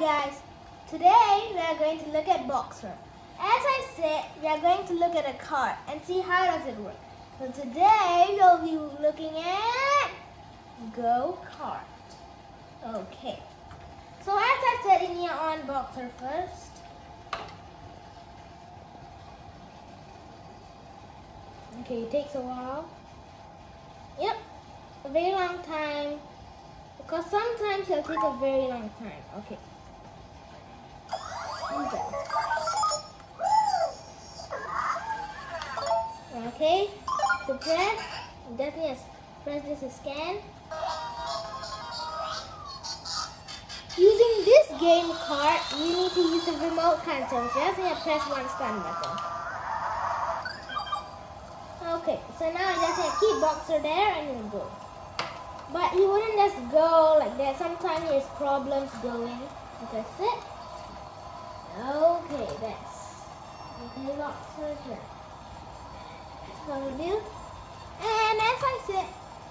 Guys, today we are going to look at Boxer. As I said, we are going to look at a card and see how does it work. So today we'll be looking at Go Kart. Okay. So as I said in here on Boxer first. Okay, it takes a while. Yep, a very long time because sometimes it'll take a very long time. Okay. Okay. So press. Definitely press this to scan. Using this game card, you need to use the remote control. Just press one stun button. Okay, so now you just keep Boxer there and then go. But he wouldn't just go like that. Sometimes he has problems going. That's it. Okay, that's of here. So do. And as I said,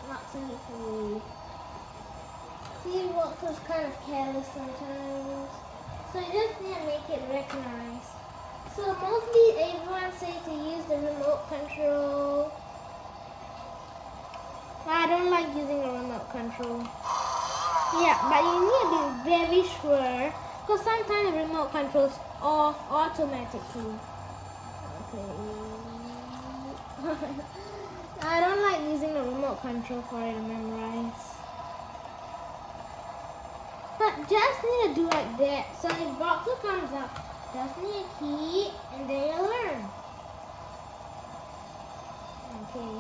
lots of me. He Walks was kind of careless sometimes. So you just need to make it recognized. So mostly everyone say to use the remote control. I don't like using a remote control. Yeah, but you need to be very sure because sometimes the remote control's off automatically. Okay. I don't like using the remote control for it to memorize. But just need to do like that. So if Boxer comes up, just need a key and then you learn. Okay.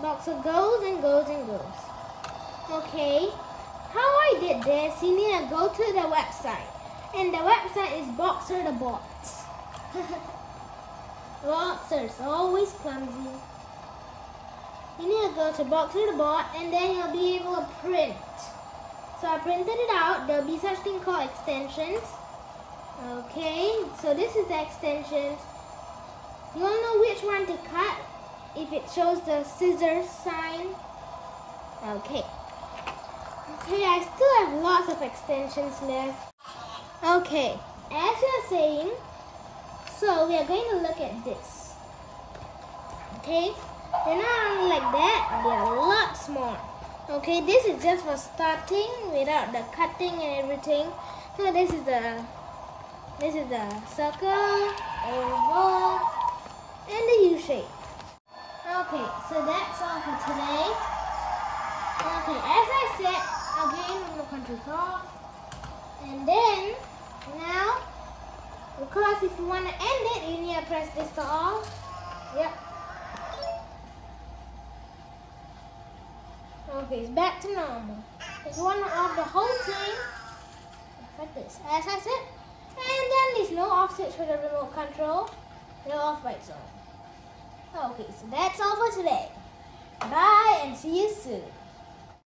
Boxer goes and goes and goes. Okay. How I did this, you need to go to the website. And the website is Boxer the Bot. Boxer's always clumsy. You need to go to Boxer the Bot and then you'll be able to print. So I printed it out. There'll be such thing called extensions. Okay, so this is the extensions. You'll know which one to cut if it shows the scissors sign. Okay. Okay, I still have lots of extensions left. Okay, as you're saying, we are going to look at this. Okay, they're not only like that, they are lots more. Okay, this is just for starting without the cutting and everything. So this is the this is the circle, oval, and the U shape. Okay, so that's all for today. Okay, as I said, again, I'm to control. And then, of course, if you want to end it, you need to press this to off. Yep. Okay, it's back to normal. If you want to off the whole thing, like this, as I said. And then there's no off switch for the remote control. They're off by its own. Okay, so that's all for today. Bye and see you soon.